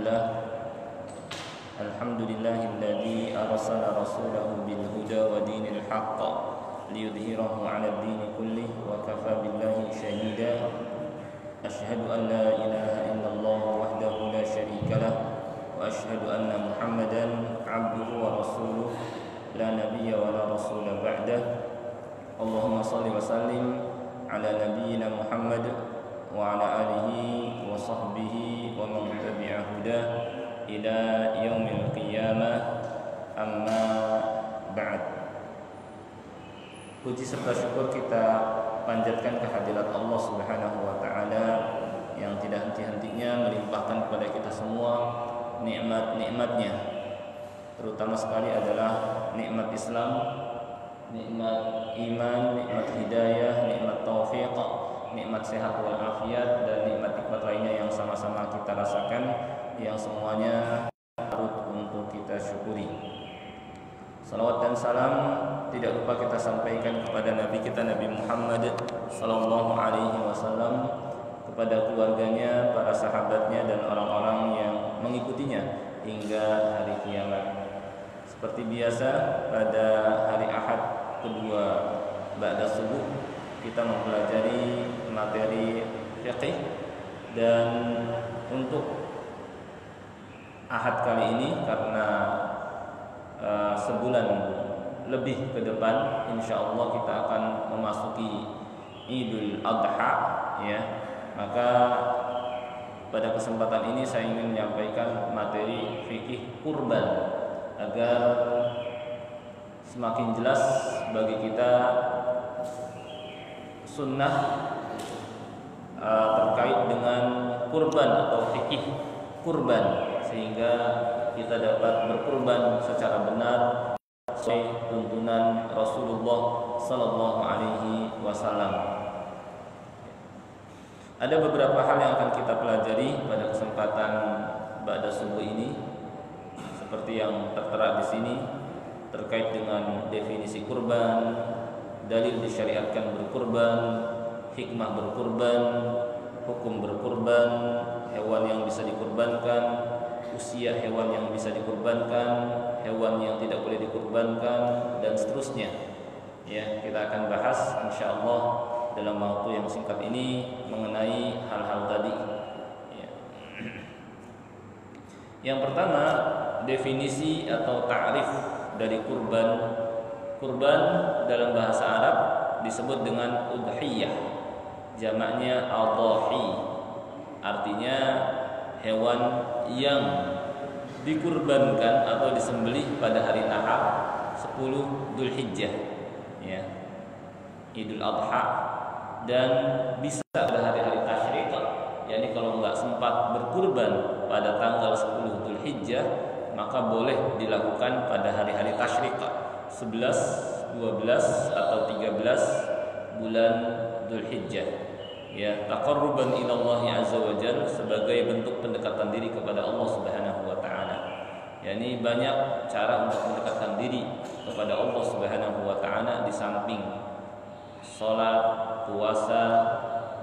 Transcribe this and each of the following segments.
لله الحمد لله الذي أرسل رسوله بالهدى ودين الحق ليظهره على الدين كله وكفى بالله شهيدا أشهد أن لا إله إلا الله وحده لا شريك له وأشهد أن محمدا عبده ورسوله لا نبي ولا رسول بعده اللهم صل وسلم على نبينا محمد وعلى آله وصحبه ومن تبع هداه إلى يوم القيامة أما بعد Puji serta syukur kita panjatkan kehadirat Allah Subhanahu wa taala yang tidak henti-hentinya melimpahkan kepada kita semua nikmat-nikmatnya. Terutama sekali adalah nikmat Islam, nikmat iman, nikmat hidayah, nikmat taufik, nikmat sehat walafiat dan nikmat-nikmat lainnya yang sama-sama kita rasakan yang semuanya harus untuk kita syukuri. Salawat dan salam tidak lupa kita sampaikan kepada Nabi kita Nabi Muhammad Sallallahu Alaihi Wasallam kepada keluarganya, para sahabatnya dan orang-orang yang mengikutinya hingga hari kiamat. Seperti biasa pada hari Ahad kedua Ba'da subuh kita mempelajari materi fiqih. Dan untuk Ahad kali ini karena uh, sebulan lebih ke depan insya Allah kita akan memasuki Idul Adha ya. Maka pada kesempatan ini saya ingin menyampaikan materi fikih kurban agar semakin jelas bagi kita sunnah uh, terkait dengan kurban atau fikih kurban sehingga kita dapat berkurban secara benar sesuai tuntunan Rasulullah Sallallahu Alaihi Wasallam. Ada beberapa hal yang akan kita pelajari pada kesempatan pada subuh ini, seperti yang tertera di sini terkait dengan definisi kurban, dalil disyariatkan berkurban, hikmah berkurban, hukum berkurban, hewan yang bisa dikurbankan, usia hewan yang bisa dikurbankan, hewan yang tidak boleh dikurbankan dan seterusnya. Ya, kita akan bahas insya Allah dalam waktu yang singkat ini mengenai hal-hal tadi. Ya. Yang pertama, definisi atau ta'rif dari kurban. Kurban dalam bahasa Arab disebut dengan udhiyah. Jamaknya adhahi. Artinya hewan yang dikurbankan atau disembelih pada hari Nahar 10 Dzulhijjah ya. Idul Adha. Dan bisa pada hari-hari tasyrik yakni kalau nggak sempat berkurban pada tanggal 10 Dzulhijjah maka boleh dilakukan pada hari-hari tasyrik 11, 12 atau 13 bulan Dzulhijjah ya taqarruban ila Allah azza wa jalla sebagai bentuk pendekatan diri kepada Allah Subhanahu wa taala. yakni banyak cara untuk mendekatkan diri kepada Allah Subhanahu wa taala di samping salat, puasa,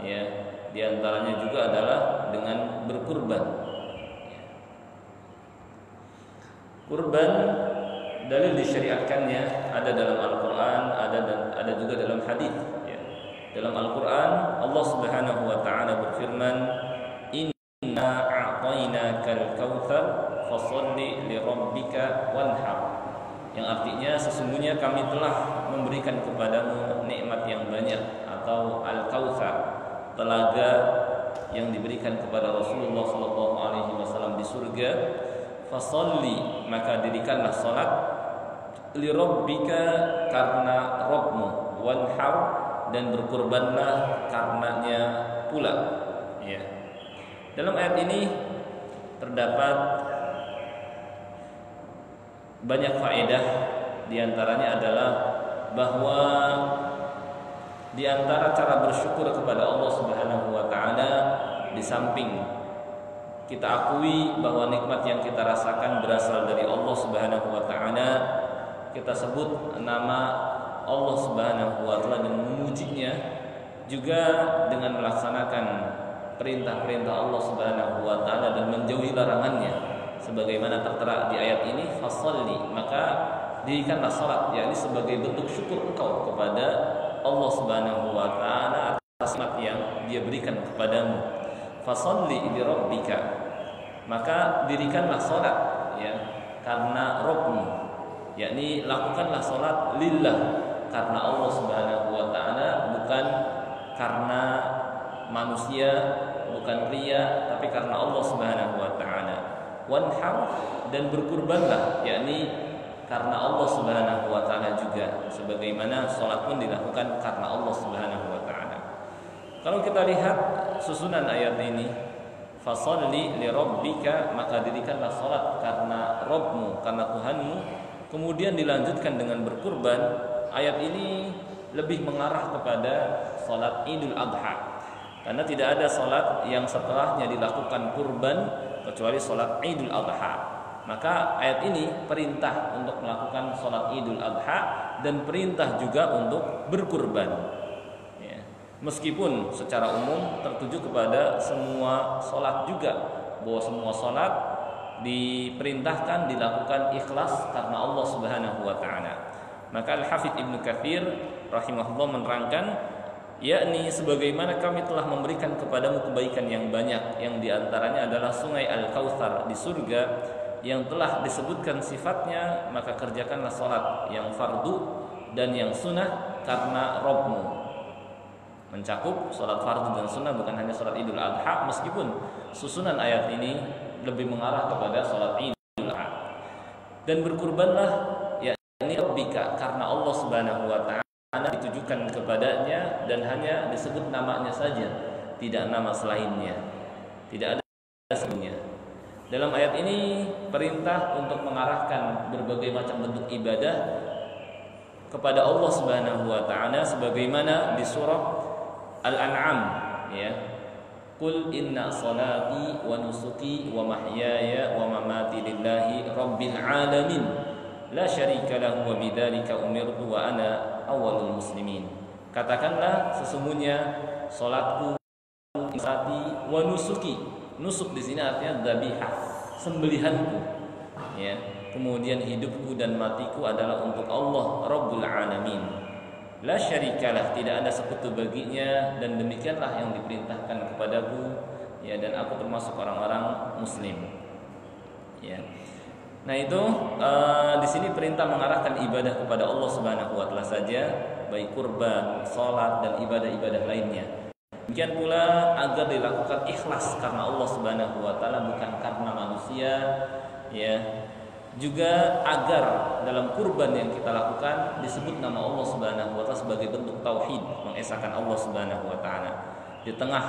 ya. Di antaranya juga adalah dengan berkurban. Kurban dalil disyariatkannya ada dalam Al-Qur'an, ada dan ada juga dalam hadis dalam Al-Qur'an Allah Subhanahu wa taala berfirman, "Inna a'tainakal kautsar fasholli lirabbika wanhar." Yang artinya sesungguhnya kami telah memberikan kepadamu nikmat yang banyak atau al-kautsar, telaga yang diberikan kepada Rasulullah sallallahu alaihi wasallam di surga. Fasolli maka dirikanlah salat lirabbika karena Rabbmu wanhar dan berkurbanlah karenanya pula. Ya. Dalam ayat ini terdapat banyak faedah di antaranya adalah bahwa di antara cara bersyukur kepada Allah Subhanahu wa taala di samping kita akui bahwa nikmat yang kita rasakan berasal dari Allah Subhanahu wa taala kita sebut nama Allah Subhanahu wa taala dan memujinya juga dengan melaksanakan perintah-perintah Allah Subhanahu wa taala dan menjauhi larangannya. Sebagaimana tertera di ayat ini fasalli maka dirikanlah salat yakni sebagai bentuk syukur engkau kepada Allah Subhanahu wa taala atas nikmat yang dia berikan kepadamu. Fasalli li rabbika maka dirikanlah salat ya karena Rabbmu. Yakni lakukanlah salat lillah karena Allah Subhanahu wa taala bukan karena manusia bukan pria tapi karena Allah Subhanahu wa taala. Wanhar dan berkurbanlah yakni karena Allah Subhanahu wa taala juga sebagaimana salat pun dilakukan karena Allah Subhanahu wa taala. Kalau kita lihat susunan ayat ini fasalli li rabbika maka dirikanlah salat karena Rabbmu karena Tuhanmu kemudian dilanjutkan dengan berkurban ayat ini lebih mengarah kepada salat Idul Adha karena tidak ada sholat yang setelahnya dilakukan kurban kecuali sholat Idul Adha. Maka ayat ini perintah untuk melakukan sholat Idul Adha dan perintah juga untuk berkurban. Ya. Meskipun secara umum tertuju kepada semua sholat juga, bahwa semua sholat diperintahkan dilakukan ikhlas karena Allah Subhanahu wa taala. Maka Al-Hafidz Ibnu Katsir rahimahullah menerangkan yakni sebagaimana kami telah memberikan kepadamu kebaikan yang banyak yang di antaranya adalah sungai Al-Kautsar di surga yang telah disebutkan sifatnya maka kerjakanlah sholat yang fardu dan yang sunnah karena Robmu. Mencakup sholat fardu dan sunnah bukan hanya sholat idul adha meskipun susunan ayat ini lebih mengarah kepada sholat idul adha. Dan berkurbanlah rabbika karena Allah subhanahu wa ta'ala ditujukan kepadanya dan hanya disebut namanya saja, tidak nama selainnya. Tidak ada sebelumnya. Dalam ayat ini perintah untuk mengarahkan berbagai macam bentuk ibadah kepada Allah Subhanahu wa taala sebagaimana di surah Al-An'am ya. Qul inna salati wa nusuki wa mahyaya wa mamati lillahi rabbil alamin la syarika lahu wa bidzalika umirtu wa ana awalul muslimin. Katakanlah sesungguhnya salatku sati wa nusuki. Nusuk di sini artinya dzabihah, sembelihanku. Ya. Kemudian hidupku dan matiku adalah untuk Allah Rabbul Alamin. La syarikalah, tidak ada sekutu baginya dan demikianlah yang diperintahkan kepadaku ya dan aku termasuk orang-orang muslim. Ya. Nah itu uh, di sini perintah mengarahkan ibadah kepada Allah Subhanahu wa taala saja, baik kurban, salat dan ibadah-ibadah lainnya. Demikian pula agar dilakukan ikhlas karena Allah Subhanahu wa taala bukan karena manusia, ya. Juga agar dalam kurban yang kita lakukan disebut nama Allah Subhanahu wa taala sebagai bentuk tauhid, mengesahkan Allah Subhanahu wa taala. Di tengah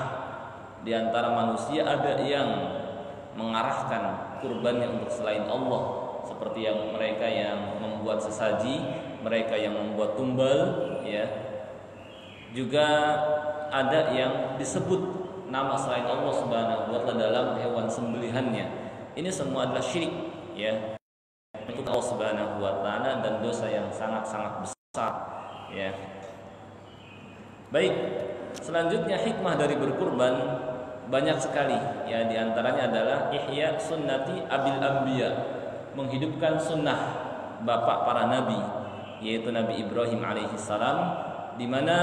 di antara manusia ada yang mengarahkan kurbannya untuk selain Allah seperti yang mereka yang membuat sesaji, mereka yang membuat tumbal ya. Juga ada yang disebut nama selain Allah Subhanahu wa taala dalam hewan sembelihannya. Ini semua adalah syirik ya. Untuk Allah Subhanahu wa taala dan dosa yang sangat-sangat besar ya. Baik, selanjutnya hikmah dari berkurban banyak sekali. Ya di antaranya adalah ihya sunnati abil anbiya. Menghidupkan sunnah bapak para nabi yaitu Nabi Ibrahim alaihissalam di mana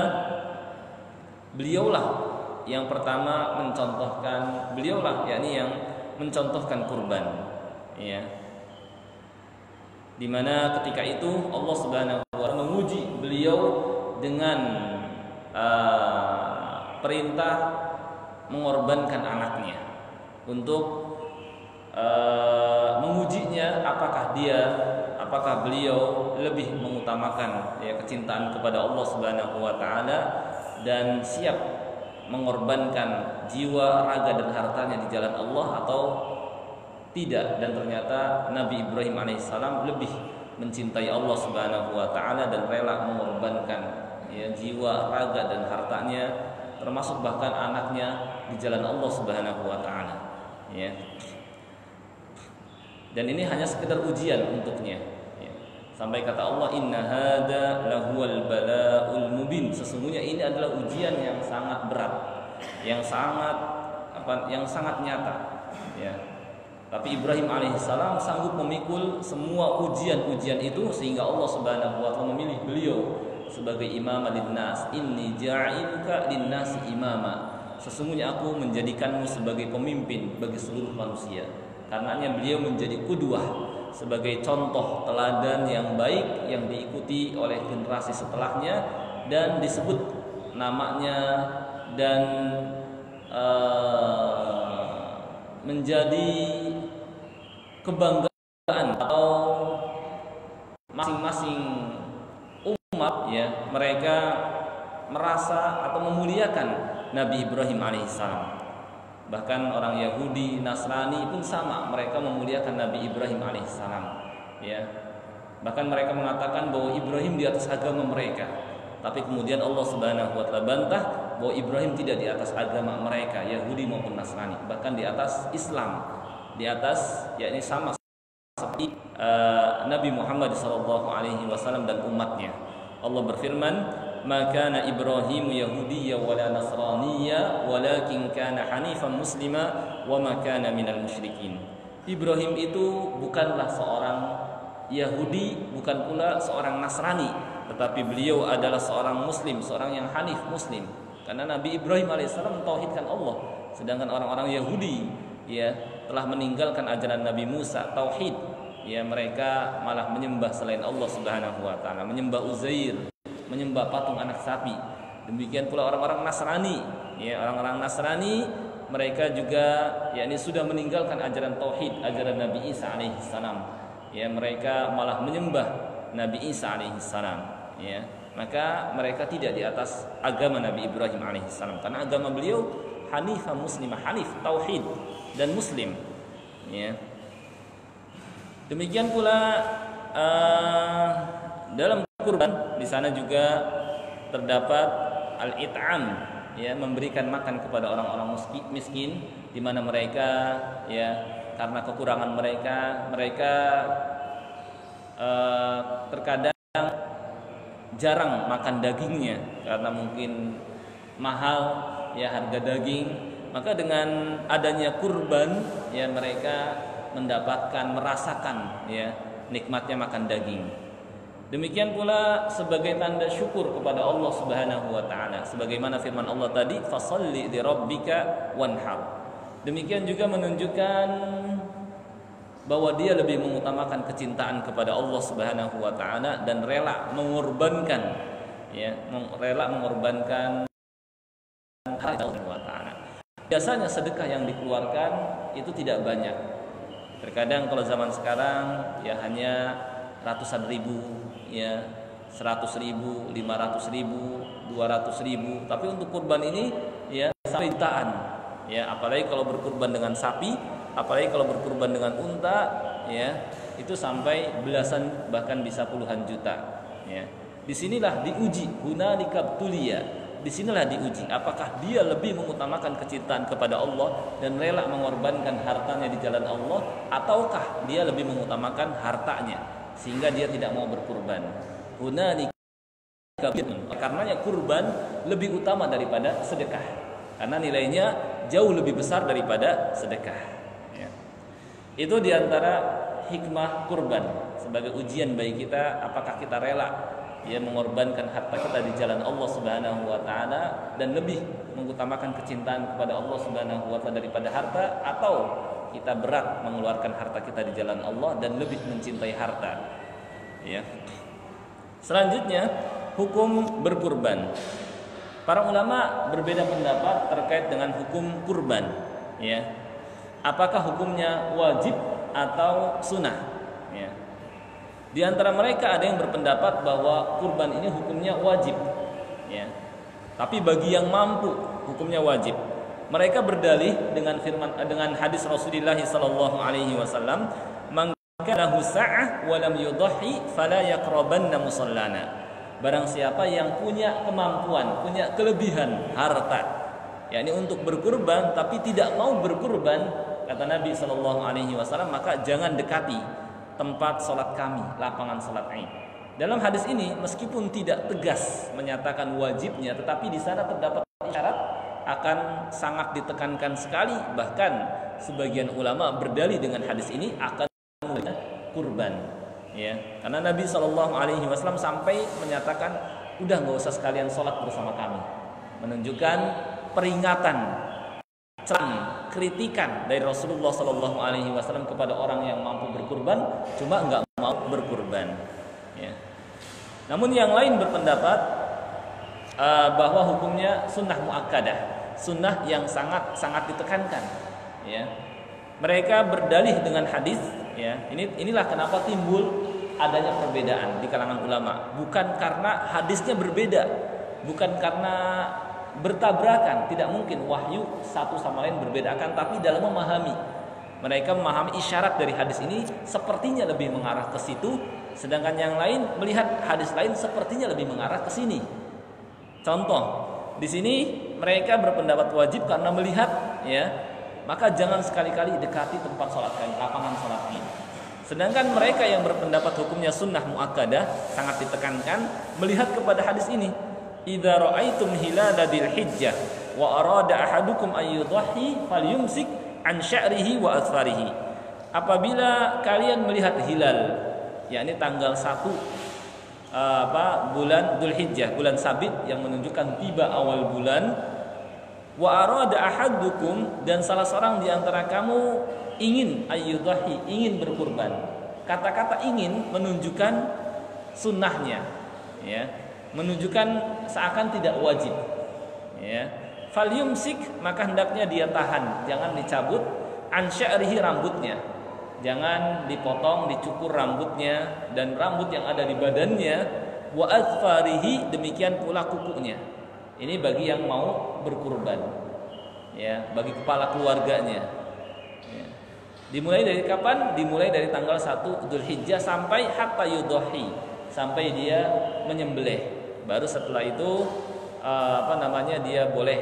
beliaulah yang pertama mencontohkan beliaulah yakni yang mencontohkan kurban. Ya. Di mana ketika itu Allah Subhanahu wa taala menguji beliau dengan uh, perintah mengorbankan anaknya untuk uh, mengujinya apakah dia apakah beliau lebih mengutamakan ya kecintaan kepada Allah Subhanahu wa taala dan siap mengorbankan jiwa, raga dan hartanya di jalan Allah atau tidak. Dan ternyata Nabi Ibrahim alaihissalam lebih mencintai Allah Subhanahu wa taala dan rela mengorbankan ya jiwa, raga dan hartanya termasuk bahkan anaknya di jalan Allah Subhanahu wa taala. Ya. Dan ini hanya sekedar ujian untuknya. Ya. Sampai kata Allah inna hada lahuwal balaul mubin. Sesungguhnya ini adalah ujian yang sangat berat, yang sangat apa yang sangat nyata ya tapi Ibrahim alaihissalam sanggup memikul semua ujian-ujian itu sehingga Allah Subhanahu wa taala memilih beliau sebagai imam linnas. Inni ja'iluka linnasi imama. Sesungguhnya aku menjadikanmu sebagai pemimpin bagi seluruh manusia. Karenanya beliau menjadi kudwah sebagai contoh teladan yang baik yang diikuti oleh generasi setelahnya dan disebut namanya dan uh, menjadi kebanggaan atau masing-masing umat ya mereka merasa atau memuliakan Nabi Ibrahim alaihissalam bahkan orang Yahudi Nasrani pun sama mereka memuliakan Nabi Ibrahim alaihissalam ya. Bahkan mereka mengatakan bahwa Ibrahim di atas agama mereka. Tapi kemudian Allah Subhanahu wa taala bantah bahwa Ibrahim tidak di atas agama mereka Yahudi maupun Nasrani. Bahkan di atas Islam. Di atas yakni sama seperti uh, Nabi Muhammad wasallam dan umatnya Allah berfirman ma kana Ibrahim Yahudiyya wala Nasraniyya walakin kana hanifan muslima wa ma kana minal musyrikin. Ibrahim itu bukanlah seorang Yahudi, bukan pula seorang Nasrani, tetapi beliau adalah seorang muslim, seorang yang hanif muslim. Karena Nabi Ibrahim alaihissalam mentauhidkan Allah, sedangkan orang-orang Yahudi ya telah meninggalkan ajaran Nabi Musa tauhid ya mereka malah menyembah selain Allah Subhanahu wa taala menyembah Uzair menyembah patung anak sapi. Demikian pula orang-orang Nasrani, ya orang-orang Nasrani mereka juga yakni sudah meninggalkan ajaran tauhid, ajaran Nabi Isa alaihi salam. Ya, mereka malah menyembah Nabi Isa alaihi salam, ya. Maka mereka tidak di atas agama Nabi Ibrahim alaihi salam karena agama beliau hanifah muslimah, hanif tauhid dan muslim. Ya. Demikian pula uh, dalam kurban di sana juga terdapat al-it'am ya memberikan makan kepada orang-orang miskin di mana mereka ya karena kekurangan mereka mereka uh, terkadang jarang makan dagingnya karena mungkin mahal ya harga daging. Maka dengan adanya kurban ya mereka mendapatkan merasakan ya nikmatnya makan daging Demikian pula sebagai tanda syukur kepada Allah Subhanahu wa taala sebagaimana firman Allah tadi fasalli li rabbika wanhar. Demikian juga menunjukkan bahwa dia lebih mengutamakan kecintaan kepada Allah Subhanahu wa taala dan rela mengorbankan ya, rela mengorbankan. Biasanya sedekah yang dikeluarkan itu tidak banyak. Terkadang kalau zaman sekarang ya hanya ratusan ribu ya 100 ribu, 500 ribu, 200 ribu. Tapi untuk kurban ini ya sampai jutaan. Ya, apalagi kalau berkurban dengan sapi, apalagi kalau berkurban dengan unta, ya itu sampai belasan bahkan bisa puluhan juta. Ya. Di sinilah diuji hunalika tulia. Di sinilah diuji apakah dia lebih mengutamakan kecintaan kepada Allah dan rela mengorbankan hartanya di jalan Allah ataukah dia lebih mengutamakan hartanya sehingga dia tidak mau berkurban. Hunalika karenanya kurban lebih utama daripada sedekah karena nilainya jauh lebih besar daripada sedekah. Ya. Itu di antara hikmah kurban sebagai ujian bagi kita apakah kita rela ya mengorbankan harta kita di jalan Allah Subhanahu wa taala dan lebih mengutamakan kecintaan kepada Allah Subhanahu wa taala daripada harta atau kita berat mengeluarkan harta kita di jalan Allah dan lebih mencintai harta. Ya. Selanjutnya, hukum berkurban. Para ulama berbeda pendapat terkait dengan hukum kurban, ya. Apakah hukumnya wajib atau sunnah? Ya. Di antara mereka ada yang berpendapat bahwa kurban ini hukumnya wajib, ya. Tapi bagi yang mampu hukumnya wajib. Mereka berdalih dengan firman dengan hadis Rasulullah sallallahu alaihi wasallam, "Man kana sa'ah wa lam yudhi fala yaqrabanna musallana." Barang siapa yang punya kemampuan, punya kelebihan harta, yakni untuk berkurban tapi tidak mau berkurban, kata Nabi sallallahu alaihi wasallam, maka jangan dekati tempat salat kami, lapangan salat Id. Dalam hadis ini meskipun tidak tegas menyatakan wajibnya, tetapi di sana terdapat isyarat akan sangat ditekankan sekali. Bahkan sebagian ulama berdalih dengan hadis ini akan kurban ya. Karena Nabi Shallallahu Alaihi Wasallam sampai menyatakan udah nggak usah sekalian sholat bersama kami. Menunjukkan peringatan ceram kritikan dari Rasulullah Shallallahu Alaihi Wasallam kepada orang yang mampu berkurban cuma nggak mau berkurban ya. Namun yang lain berpendapat uh, bahwa hukumnya sunnah muakkadah sunnah yang sangat sangat ditekankan ya. Mereka berdalih dengan hadis ya. Ini inilah kenapa timbul adanya perbedaan di kalangan ulama. Bukan karena hadisnya berbeda bukan karena bertabrakan tidak mungkin wahyu satu sama lain berbeda akan tapi dalam memahami mereka memahami isyarat dari hadis ini sepertinya lebih mengarah ke situ sedangkan yang lain melihat hadis lain sepertinya lebih mengarah ke sini contoh di sini mereka berpendapat wajib karena melihat ya maka jangan sekali-kali dekati tempat sholat kalian, lapangan sholat kalian. Sedangkan mereka yang berpendapat hukumnya sunnah muakkadah sangat ditekankan melihat kepada hadis ini. Idza ra'aitum hilala dzil hijjah wa arada ahadukum ayyudhahi falyumsik an sya'rihi wa asfarihi. Apabila kalian melihat hilal, yakni tanggal 1 eh, apa bulan Dzulhijjah, bulan sabit yang menunjukkan tiba awal bulan wa arada ahadukum dan salah seorang di antara kamu ingin ayyudahi ingin berkurban kata-kata ingin menunjukkan sunnahnya ya menunjukkan seakan tidak wajib ya falyumsik maka hendaknya dia tahan jangan dicabut an sya'rihi rambutnya jangan dipotong dicukur rambutnya dan rambut yang ada di badannya wa azfarihi demikian pula kukunya ini bagi yang mau berkurban. Ya, bagi kepala keluarganya. Ya. Dimulai dari kapan? Dimulai dari tanggal 1 Dzulhijjah sampai hatta yudhi, sampai dia menyembelih. Baru setelah itu uh, apa namanya? dia boleh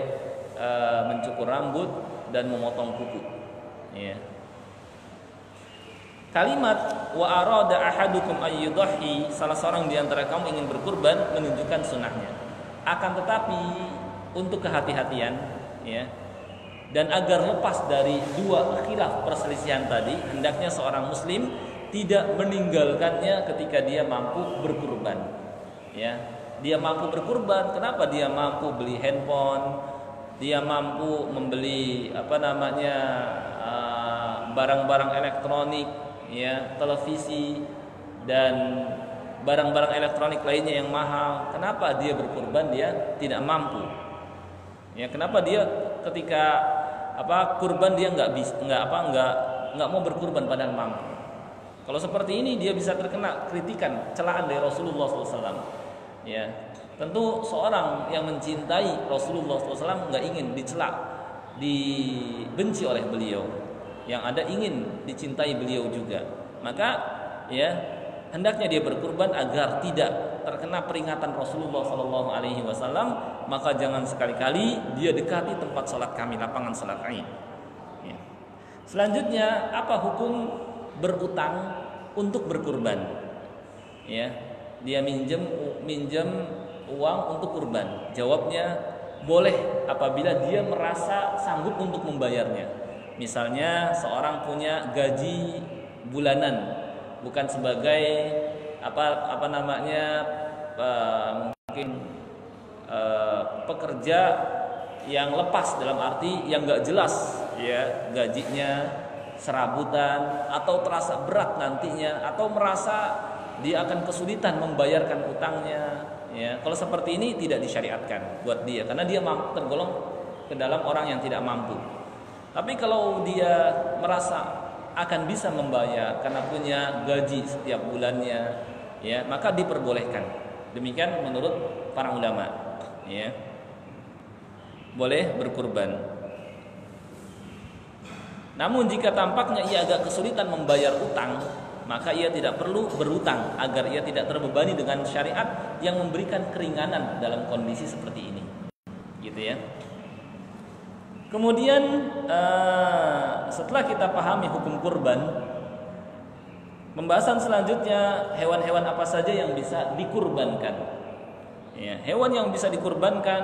uh, mencukur rambut dan memotong kuku. Ya. Kalimat wa arada ahadukum ayyudhi salah seorang di antara kamu ingin berkurban menunjukkan sunnahnya akan tetapi untuk kehati-hatian ya dan agar lepas dari dua khilaf perselisihan tadi hendaknya seorang muslim tidak meninggalkannya ketika dia mampu berkurban ya dia mampu berkurban kenapa dia mampu beli handphone dia mampu membeli apa namanya uh, barang-barang uh, elektronik ya televisi dan barang-barang elektronik lainnya yang mahal. Kenapa dia berkurban dia tidak mampu? Ya, kenapa dia ketika apa kurban dia nggak bisa nggak apa nggak nggak mau berkurban padahal mampu. Kalau seperti ini dia bisa terkena kritikan celaan dari Rasulullah SAW. Ya, tentu seorang yang mencintai Rasulullah SAW nggak ingin dicela, dibenci oleh beliau. Yang ada ingin dicintai beliau juga. Maka ya hendaknya dia berkurban agar tidak terkena peringatan Rasulullah Shallallahu Alaihi Wasallam maka jangan sekali-kali dia dekati tempat sholat kami lapangan sholat Aid. Ya. Selanjutnya apa hukum berutang untuk berkurban? Ya, dia minjem minjem uang untuk kurban. Jawabnya boleh apabila dia merasa sanggup untuk membayarnya. Misalnya seorang punya gaji bulanan bukan sebagai apa apa namanya uh, mungkin uh, pekerja yang lepas dalam arti yang nggak jelas ya gajinya serabutan atau terasa berat nantinya atau merasa dia akan kesulitan membayarkan utangnya ya. Kalau seperti ini tidak disyariatkan buat dia karena dia tergolong ke dalam orang yang tidak mampu. Tapi kalau dia merasa akan bisa membayar karena punya gaji setiap bulannya ya maka diperbolehkan. Demikian menurut para ulama ya. Boleh berkurban namun jika tampaknya ia agak kesulitan membayar utang maka ia tidak perlu berutang agar ia tidak terbebani dengan syariat yang memberikan keringanan dalam kondisi seperti ini gitu ya Kemudian uh, setelah kita pahami hukum kurban, pembahasan selanjutnya hewan-hewan apa saja yang bisa dikurbankan. Ya, hewan yang bisa dikurbankan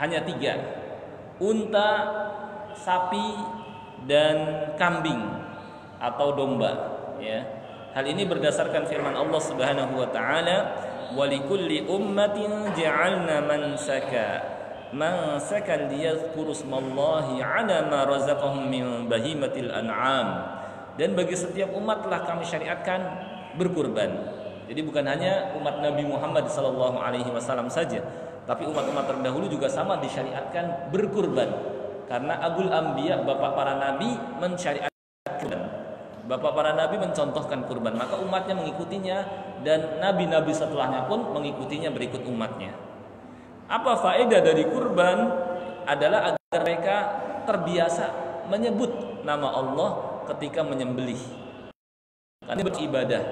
hanya tiga. unta, sapi dan kambing atau domba ya. Hal ini berdasarkan firman Allah Subhanahu wa taala, "Walikulli ummatin ja'alna mansaka" mansakan liyadhkuru smallahi ala ma razaqahum min bahimatil an'am dan bagi setiap umat telah kami syariatkan berkurban. Jadi bukan hanya umat Nabi Muhammad sallallahu alaihi wasallam saja, tapi umat-umat terdahulu juga sama disyariatkan berkurban. Karena Abul Anbiya, bapak para nabi mensyariatkan. Bapak para nabi mencontohkan kurban, maka umatnya mengikutinya dan nabi-nabi setelahnya pun mengikutinya berikut umatnya. Apa faedah dari kurban? Adalah agar mereka terbiasa menyebut nama Allah ketika menyembelih. Karena beribadah.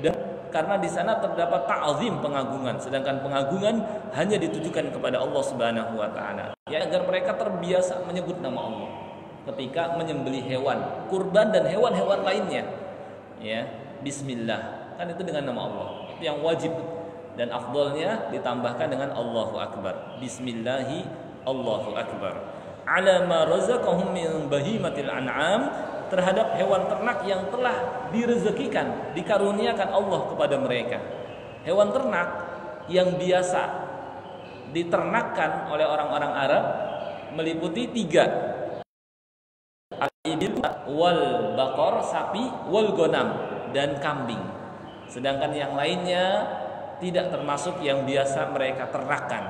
Dan karena di sana terdapat ta'zim pengagungan sedangkan pengagungan hanya ditujukan kepada Allah Subhanahu wa taala ya agar mereka terbiasa menyebut nama Allah ketika menyembelih hewan kurban dan hewan-hewan lainnya. Ya bismillah. Kan itu dengan nama Allah. Itu yang wajib. Dan afdolnya ditambahkan dengan Allahu akbar. Bismillahi Allahu akbar. Ala ma razaqahum min bahimatil an'am terhadap hewan ternak yang telah direzekikan, dikaruniakan Allah kepada mereka. Hewan ternak yang biasa diternakkan oleh orang-orang Arab meliputi tiga ibil wal bakor sapi wal gonam dan kambing. Sedangkan yang lainnya tidak termasuk yang biasa mereka ternakkan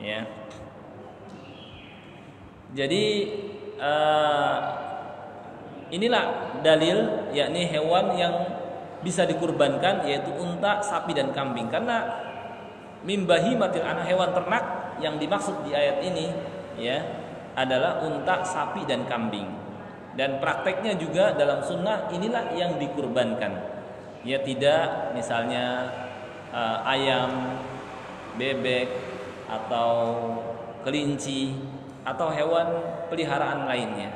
ya. Jadi uh, Inilah dalil yakni hewan yang bisa dikurbankan yaitu unta, sapi dan kambing. Karena mimbahi matil anak hewan ternak yang dimaksud di ayat ini ya adalah unta, sapi dan kambing. Dan prakteknya juga dalam sunnah inilah yang dikurbankan. Ya tidak misalnya uh, ayam, bebek atau kelinci atau hewan peliharaan lainnya.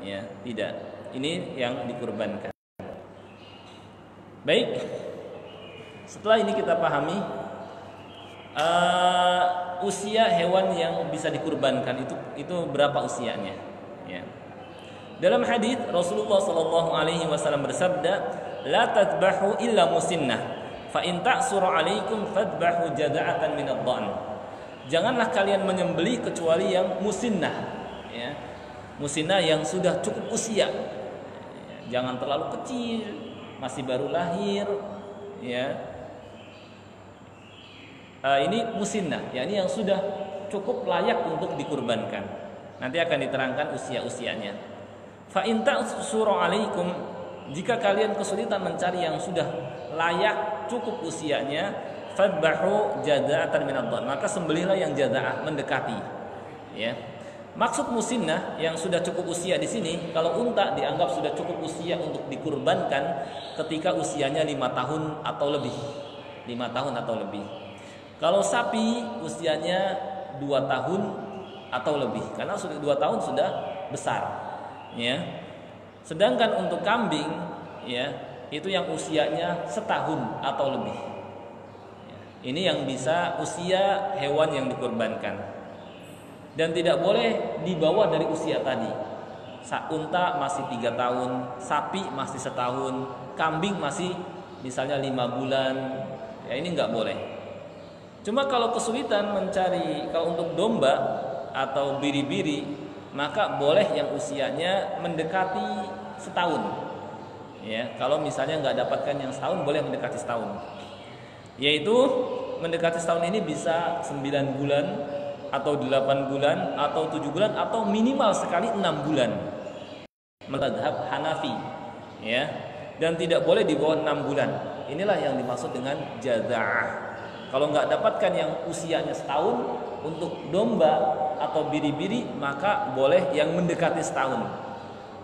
Ya, tidak. Ini yang dikurbankan. Baik. Setelah ini kita pahami uh, usia hewan yang bisa dikurbankan itu itu berapa usianya. Dalam hadis Rasulullah Shallallahu Alaihi Wasallam bersabda, "La tadbahu illa musinnah, fa in ta'suru alaikum fadbahu jada'atan min Janganlah kalian menyembeli kecuali yang musinnah, ya. Musinnah yang sudah cukup usia, jangan terlalu kecil masih baru lahir ya. Uh, ini musinnah ya ini yang sudah cukup layak untuk dikurbankan. Nanti akan diterangkan usia-usianya fa in alaikum jika kalian kesulitan mencari yang sudah layak cukup usianya fadbahu jaza'atan minad maka sembelihlah yang jaza'ah mendekati. Ya. Maksud musinnah yang sudah cukup usia di sini, kalau unta dianggap sudah cukup usia untuk dikurbankan ketika usianya lima tahun atau lebih, lima tahun atau lebih. Kalau sapi usianya dua tahun atau lebih, karena sudah dua tahun sudah besar, ya. Sedangkan untuk kambing, ya, itu yang usianya setahun atau lebih. Ini yang bisa usia hewan yang dikurbankan dan tidak boleh dibawa dari usia tadi. Unta masih tiga tahun, sapi masih setahun, kambing masih misalnya lima bulan, ya ini nggak boleh. Cuma kalau kesulitan mencari kalau untuk domba atau biri-biri, maka boleh yang usianya mendekati setahun. Ya, kalau misalnya nggak dapatkan yang setahun, boleh mendekati setahun. Yaitu mendekati setahun ini bisa 9 bulan atau 8 bulan atau 7 bulan atau minimal sekali 6 bulan madhab Hanafi ya dan tidak boleh di bawah 6 bulan inilah yang dimaksud dengan jaza'ah kalau nggak dapatkan yang usianya setahun untuk domba atau biri-biri maka boleh yang mendekati setahun.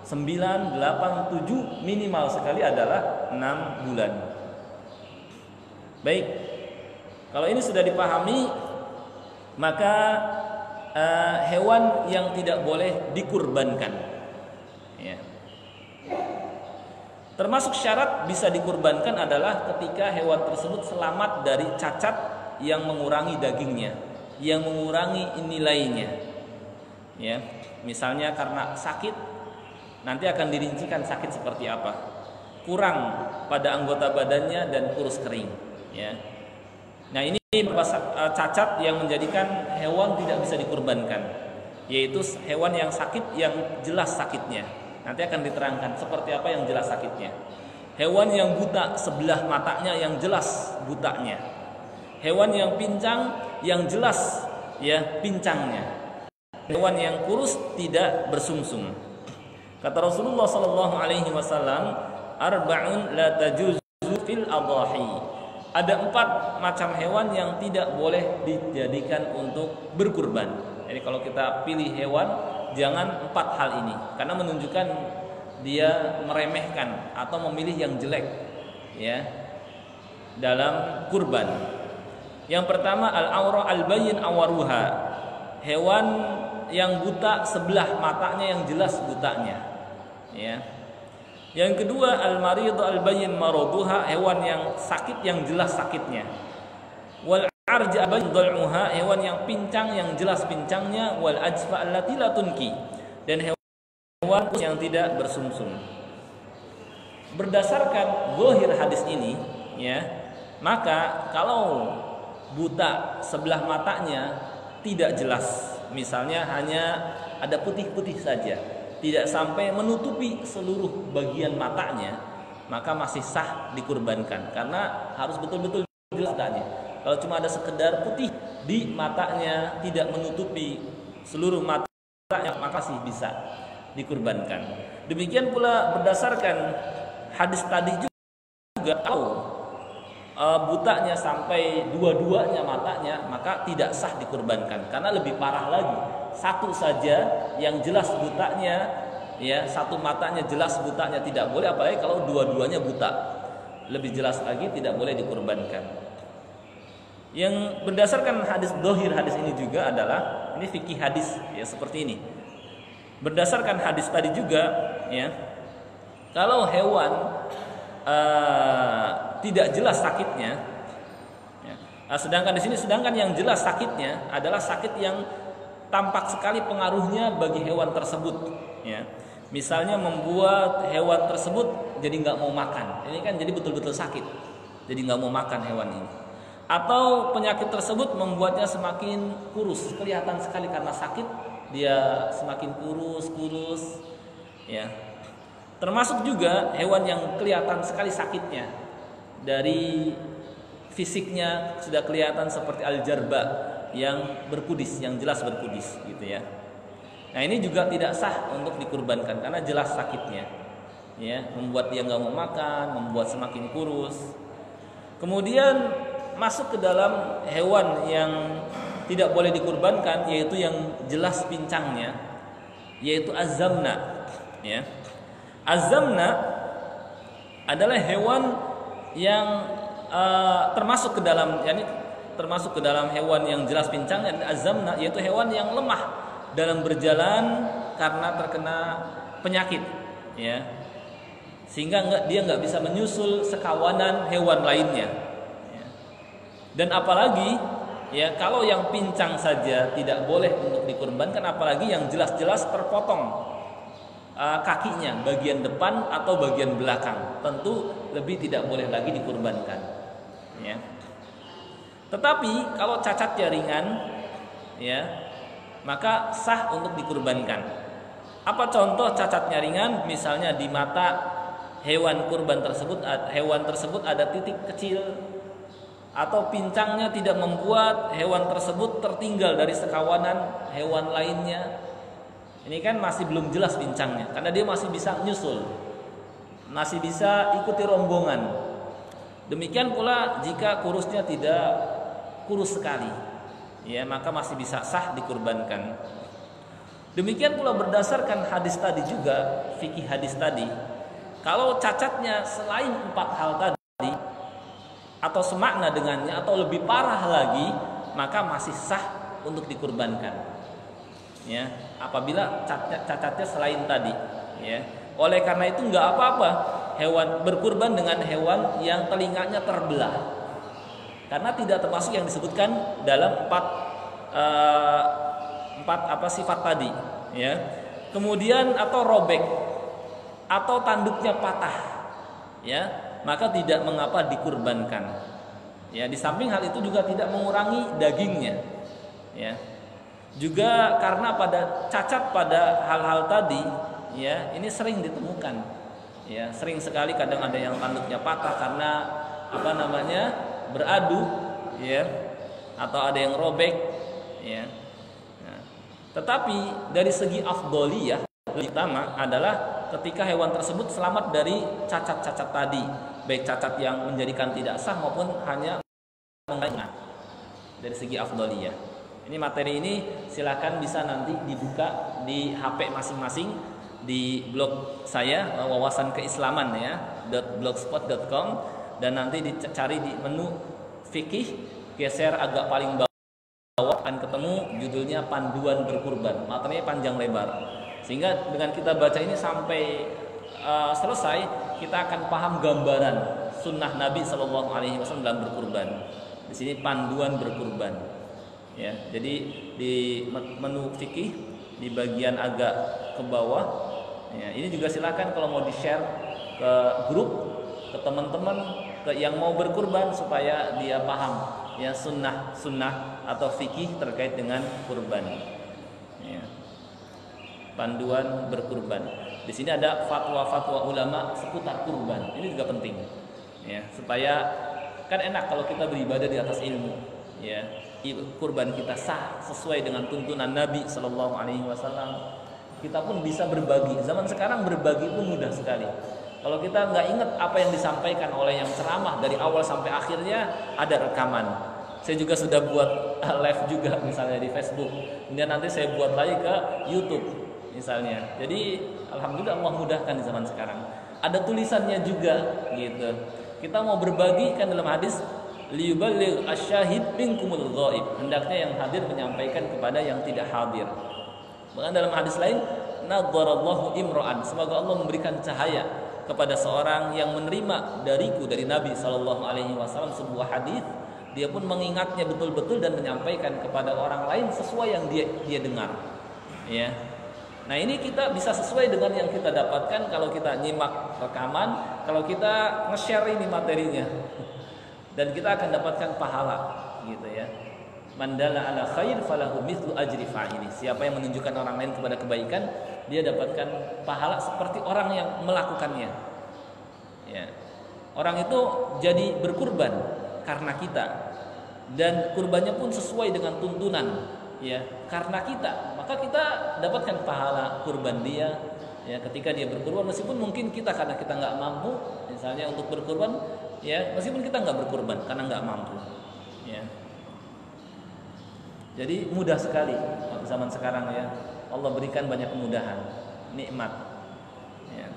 9, 8, 7 minimal sekali adalah 6 bulan. Baik. Kalau ini sudah dipahami maka uh, hewan yang tidak boleh dikurbankan. Ya. termasuk syarat bisa dikurbankan adalah ketika hewan tersebut selamat dari cacat yang mengurangi dagingnya yang mengurangi nilainya ya misalnya karena sakit nanti akan dirincikan sakit seperti apa. Kurang pada anggota badannya dan kurus kering ya. Nah ini beberapa cacat yang menjadikan hewan tidak bisa dikurbankan yaitu hewan yang sakit yang jelas sakitnya. Nanti akan diterangkan seperti apa yang jelas sakitnya. Hewan yang buta sebelah matanya yang jelas butanya hewan yang pincang yang jelas ya pincangnya hewan yang kurus tidak bersumsum. Kata Rasulullah sallallahu alaihi wasallam, arba'un la tajuzu fil adahi. Ada empat macam hewan yang tidak boleh dijadikan untuk berkurban. Jadi kalau kita pilih hewan, jangan empat hal ini karena menunjukkan dia meremehkan atau memilih yang jelek ya dalam kurban. Yang pertama al-aura al-bayyin awaruha. Hewan yang buta sebelah matanya yang jelas butanya. Ya. Yang kedua al marid al bayyin maraduha hewan yang sakit yang jelas sakitnya. Wal arja dal'uha hewan yang pincang yang jelas pincangnya. Wal ajfa allati la tunki. Dan hewan yang tidak bersumsum. Berdasarkan zahir hadis ini ya maka kalau buta sebelah matanya tidak jelas misalnya hanya ada putih-putih saja, tidak sampai menutupi seluruh bagian matanya, maka masih sah dikurbankan karena harus betul-betul jelas matanya. Kalau cuma ada sekedar putih di matanya tidak menutupi seluruh matanya, maka masih bisa dikurbankan. Demikian pula berdasarkan hadis tadi juga tahu uh, butanya sampai dua-duanya matanya maka tidak sah dikurbankan karena lebih parah lagi satu saja yang jelas butanya ya satu matanya jelas butanya tidak boleh apalagi kalau dua-duanya buta. Lebih jelas lagi tidak boleh dikurbankan yang berdasarkan hadis dohir hadis ini juga adalah ini fikih hadis ya seperti ini. Berdasarkan hadis tadi juga ya kalau hewan uh, tidak jelas sakitnya. Ya. Nah, sedangkan di sini sedangkan yang jelas sakitnya adalah sakit yang tampak sekali pengaruhnya bagi hewan tersebut. Ya. Misalnya membuat hewan tersebut jadi nggak mau makan. Ini kan jadi betul-betul sakit. Jadi nggak mau makan hewan ini. Atau penyakit tersebut membuatnya semakin kurus, kelihatan sekali karena sakit dia semakin kurus, kurus, ya. Termasuk juga hewan yang kelihatan sekali sakitnya, dari fisiknya sudah kelihatan seperti al-jarba yang berkudis, yang jelas berkudis gitu ya. Nah, ini juga tidak sah untuk dikurbankan karena jelas sakitnya. Ya, membuat dia nggak mau makan, membuat semakin kurus. Kemudian masuk ke dalam hewan yang tidak boleh dikurbankan yaitu yang jelas pincangnya yaitu azamna ya. Azamna adalah hewan yang uh, termasuk ke dalam yakni termasuk ke dalam hewan yang jelas pincang dan azamna yaitu hewan yang lemah dalam berjalan karena terkena penyakit ya sehingga enggak, dia nggak bisa menyusul sekawanan hewan lainnya ya. dan apalagi ya kalau yang pincang saja tidak boleh untuk dikorbankan apalagi yang jelas-jelas terpotong uh, kakinya bagian depan atau bagian belakang. Tentu lebih tidak boleh lagi dikurbankan ya. Tetapi kalau cacatnya ringan ya maka sah untuk dikurbankan apa contoh cacatnya ringan misalnya di mata hewan kurban tersebut hewan tersebut ada titik kecil atau pincangnya tidak membuat hewan tersebut tertinggal dari sekawanan hewan lainnya ini kan masih belum jelas bincangnya karena dia masih bisa nyusul. Masih bisa ikuti rombongan. Demikian pula jika kurusnya tidak kurus sekali. Ya, maka masih bisa sah dikurbankan. Demikian pula berdasarkan hadis tadi juga, fikih hadis tadi, kalau cacatnya selain empat hal tadi atau semakna dengannya atau lebih parah lagi, maka masih sah untuk dikurbankan ya apabila cacatnya selain tadi ya. Oleh karena itu nggak apa-apa hewan berkurban dengan hewan yang telinganya terbelah. Karena tidak termasuk yang disebutkan dalam empat uh, empat apa sifat tadi ya. Kemudian atau robek atau tanduknya patah ya. Maka tidak mengapa dikurbankan ya. Di samping hal itu juga tidak mengurangi dagingnya ya juga karena pada cacat pada hal-hal tadi ya ini sering ditemukan. Ya sering sekali kadang ada yang tanduknya patah karena apa namanya beradu ya atau ada yang robek ya. Nah, tetapi dari segi afdoliyah lebih utama adalah ketika hewan tersebut selamat dari cacat-cacat tadi baik cacat yang menjadikan tidak sah maupun hanya mengenai dari segi afdoliyah ini materi ini silakan bisa nanti dibuka di HP masing-masing di blog saya wawasan keislaman ya .blogspot.com dan nanti dicari di menu fikih geser agak paling bawah akan ketemu judulnya panduan berkurban. Materinya panjang lebar. Sehingga dengan kita baca ini sampai uh, selesai kita akan paham gambaran sunnah Nabi Wasallam dalam berkurban. Di sini panduan berkurban ya jadi di menu fikih di bagian agak ke bawah ya ini juga silakan kalau mau di share ke grup ke teman-teman ke yang mau berkurban supaya dia paham ya sunnah sunnah atau fikih terkait dengan kurban. Ya. panduan berkurban. Di sini ada fatwa-fatwa ulama seputar kurban. Ini juga penting ya supaya kan enak kalau kita beribadah di atas ilmu ya kurban kita sah sesuai dengan tuntunan Nabi Shallallahu Alaihi Wasallam. Kita pun bisa berbagi. Zaman sekarang berbagi pun mudah sekali. Kalau kita nggak ingat apa yang disampaikan oleh yang ceramah dari awal sampai akhirnya ada rekaman. Saya juga sudah buat live juga misalnya di Facebook. Kemudian nanti saya buat lagi ke YouTube misalnya. Jadi alhamdulillah Allah mudahkan di zaman sekarang. Ada tulisannya juga gitu. Kita mau berbagi kan dalam hadis liyuballigh asyahid minkumul ghaib. Hendaknya yang hadir menyampaikan kepada yang tidak hadir. Bahkan dalam hadis lain nadharallahu imra'an. Semoga Allah memberikan cahaya kepada seorang yang menerima dariku dari Nabi sallallahu alaihi wasallam sebuah hadis. Dia pun mengingatnya betul-betul dan menyampaikan kepada orang lain sesuai yang dia dia dengar. Ya. Nah ini kita bisa sesuai dengan yang kita dapatkan kalau kita nyimak rekaman, kalau kita nge-share ini materinya dan kita akan dapatkan pahala gitu ya. Mandala ala khair falahu mithlu ajri fa'ili siapa yang menunjukkan orang lain kepada kebaikan dia dapatkan pahala seperti orang yang melakukannya. Ya. Orang itu jadi berkurban karena kita. Dan kurbannya pun sesuai dengan tuntunan ya. Karena kita. Maka kita dapatkan pahala kurban dia ya. Ketika dia berkurban meskipun mungkin kita karena kita nggak mampu misalnya untuk berkurban ya meskipun kita nggak berkorban karena nggak mampu. Ya. Jadi mudah sekali zaman sekarang ya. Allah berikan banyak kemudahan nikmat. Ya.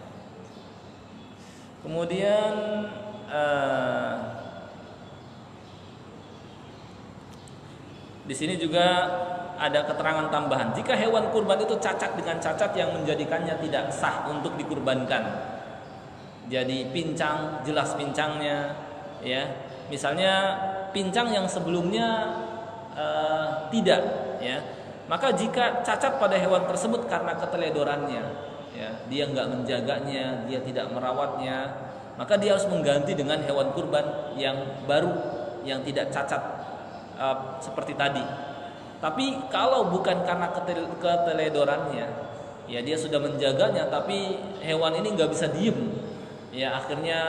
kemudian uh, di sini juga ada keterangan tambahan. Jika hewan kurban itu cacat dengan cacat yang menjadikannya tidak sah untuk dikurbankan jadi pincang jelas pincangnya ya. Misalnya pincang yang sebelumnya uh, tidak ya. Maka jika cacat pada hewan tersebut karena keteledorannya ya dia nggak menjaganya dia tidak merawatnya maka dia harus mengganti dengan hewan kurban yang baru yang tidak cacat uh, seperti tadi. Tapi kalau bukan karena keteledorannya ya dia sudah menjaganya tapi hewan ini nggak bisa diem ya akhirnya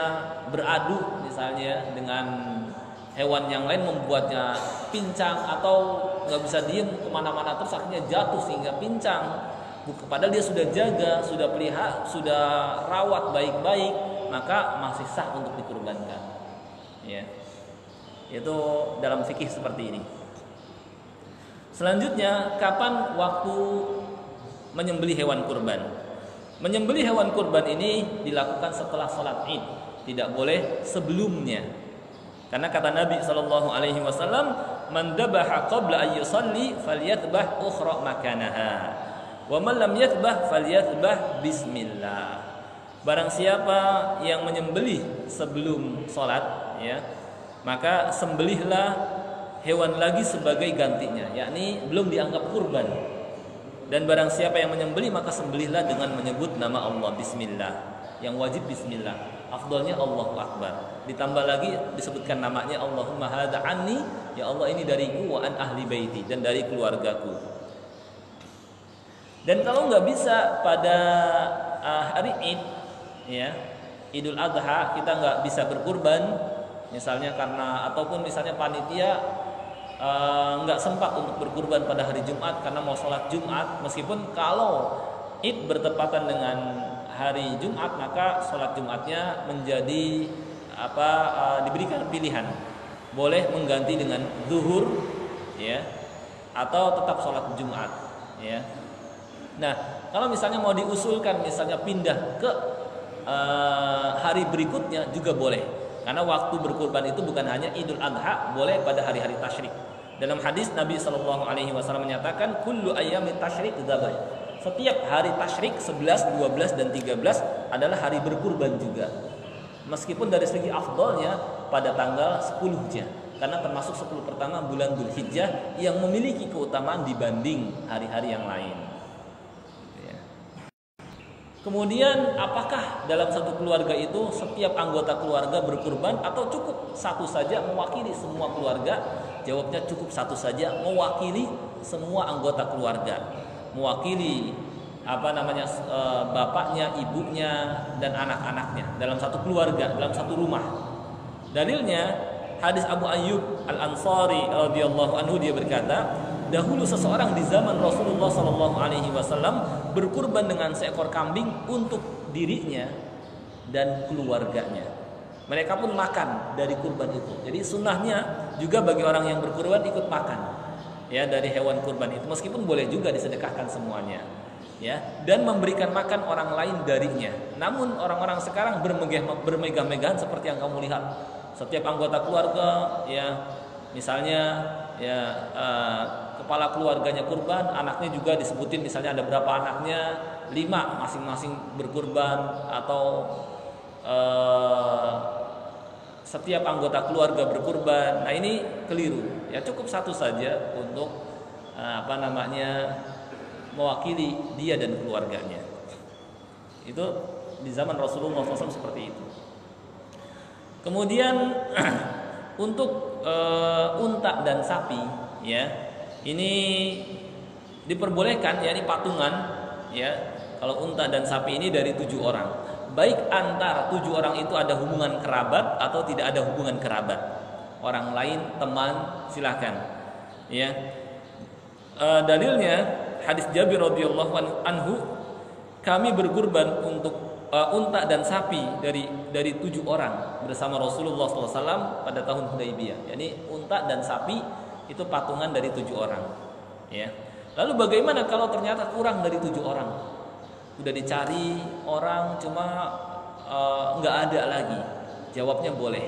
beradu misalnya dengan hewan yang lain membuatnya pincang atau nggak bisa diem ke mana-mana. Terus akhirnya jatuh sehingga pincang. Padahal dia sudah jaga sudah pelihara sudah rawat baik-baik maka masih sah untuk dikurbankan. Ya. Itu dalam fikih seperti ini. Selanjutnya kapan waktu menyembelih hewan kurban Menyembelih hewan kurban ini dilakukan setelah sholat id, tidak boleh sebelumnya. Karena kata Nabi Shallallahu Alaihi Wasallam, "Mandabaha qabla ayyusalli falyatbah ukhra makanaha, wa man lam yatbah falyatbah bismillah." Barang siapa yang menyembelih sebelum sholat, ya, maka sembelihlah hewan lagi sebagai gantinya, yakni belum dianggap kurban Dan barang siapa yang menyembelih maka sembelihlah dengan menyebut nama Allah Bismillah. Yang wajib Bismillah. Afdolnya Allahu Akbar. Ditambah lagi disebutkan namanya Allahumma hadha anni. Ya Allah ini dariku wa an ahli baiti dan dari keluargaku. Dan kalau nggak bisa pada uh, hari Id, ya Idul Adha kita nggak bisa berkurban, misalnya karena ataupun misalnya panitia nggak uh, sempat untuk berkurban pada hari Jumat karena mau sholat Jumat. Meskipun kalau id bertepatan dengan hari Jumat maka sholat Jumatnya menjadi apa uh, diberikan pilihan. Boleh mengganti dengan zuhur ya atau tetap sholat Jumat ya. Nah kalau misalnya mau diusulkan misalnya pindah ke uh, hari berikutnya juga boleh karena waktu berkurban itu bukan hanya Idul Adha boleh pada hari-hari tasyrik dalam hadis Nabi Shallallahu Alaihi Wasallam menyatakan kullu ayami tasyrik dzabah. Setiap hari tasyrik 11, 12 dan 13 adalah hari berkurban juga. Meskipun dari segi afdolnya pada tanggal 10 Hijjah karena termasuk 10 pertama bulan Dzulhijjah yang memiliki keutamaan dibanding hari-hari yang lain. Kemudian apakah dalam satu keluarga itu setiap anggota keluarga berkurban atau cukup satu saja mewakili semua keluarga? Jawabnya cukup satu saja mewakili semua anggota keluarga. Mewakili apa namanya e, bapaknya, ibunya dan anak-anaknya dalam satu keluarga, dalam satu rumah. Dalilnya hadis Abu Ayyub Al-Ansari radhiyallahu anhu dia berkata, dahulu seseorang di zaman Rasulullah Shallallahu Alaihi Wasallam berkurban dengan seekor kambing untuk dirinya dan keluarganya. Mereka pun makan dari kurban itu. Jadi sunnahnya juga bagi orang yang berkurban ikut makan ya dari hewan kurban itu. Meskipun boleh juga disedekahkan semuanya ya dan memberikan makan orang lain darinya. Namun orang-orang sekarang bermegah-megahan seperti yang kamu lihat. Setiap anggota keluarga ya misalnya ya uh, kepala keluarganya kurban, anaknya juga disebutin misalnya ada berapa anaknya, lima masing-masing berkurban atau uh, setiap anggota keluarga berkurban. Nah ini keliru. Ya cukup satu saja untuk uh, apa namanya mewakili dia dan keluarganya. Itu di zaman Rasulullah SAW seperti itu. Kemudian untuk uh, unta dan sapi, ya ini diperbolehkan ya ini patungan ya. Kalau unta dan sapi ini dari tujuh orang. Baik antara tujuh orang itu ada hubungan kerabat atau tidak ada hubungan kerabat. Orang lain teman silahkan ya. E, dalilnya hadis Jabir radhiyallahu anhu kami berkurban untuk e, unta dan sapi dari dari tujuh orang bersama Rasulullah SAW pada tahun Hudaybiyah. Yani unta dan sapi itu patungan dari tujuh orang ya. Lalu bagaimana kalau ternyata kurang dari tujuh orang? Udah dicari orang cuma uh, nggak ada lagi. Jawabnya boleh.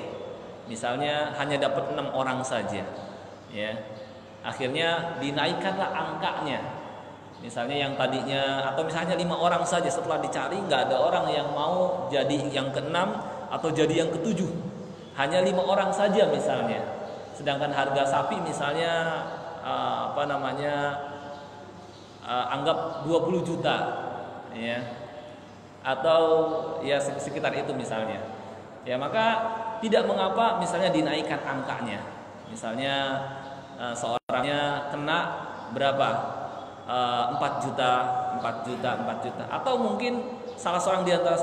Misalnya hanya dapat enam orang saja ya. Akhirnya dinaikkanlah angkanya. Misalnya yang tadinya atau misalnya lima orang saja setelah dicari nggak ada orang yang mau jadi yang keenam atau jadi yang ketujuh. Hanya lima orang saja misalnya Sedangkan harga sapi misalnya uh, apa namanya uh, anggap 20 juta ya. Atau ya sekitar itu misalnya. Ya, maka tidak mengapa misalnya dinaikkan angkanya. Misalnya uh, seorangnya kena berapa? Uh, 4 juta, 4 juta, 4 juta atau mungkin salah seorang di antara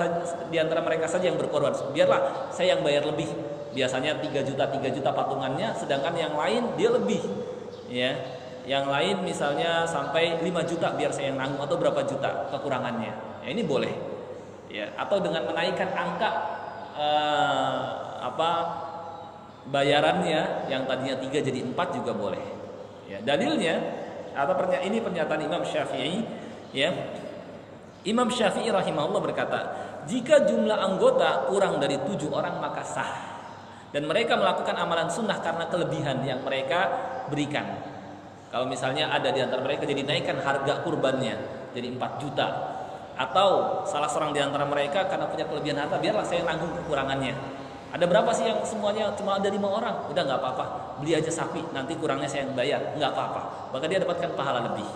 di antara mereka saja yang berkorban. Biarlah saya yang bayar lebih biasanya 3 juta 3 juta patungannya sedangkan yang lain dia lebih ya. Yang lain misalnya sampai 5 juta biar saya yang nanggung atau berapa juta kekurangannya. Ya ini boleh ya. Atau dengan menaikkan angka eh, apa bayarannya yang tadinya 3 jadi 4 juga boleh ya. Dalilnya atau pernyataan ini pernyataan Imam Syafi'i ya. Imam Syafi'i rahimahullah berkata jika jumlah anggota kurang dari tujuh orang maka sah dan mereka melakukan amalan sunnah karena kelebihan yang mereka berikan. Kalau misalnya ada di antara mereka jadi naikkan harga kurbannya jadi 4 juta atau salah seorang di antara mereka karena punya kelebihan harta biarlah saya nanggung kekurangannya. Ada berapa sih yang semuanya cuma ada lima orang? Udah nggak apa-apa, beli aja sapi, nanti kurangnya saya yang bayar, nggak apa-apa. Maka dia dapatkan pahala lebih.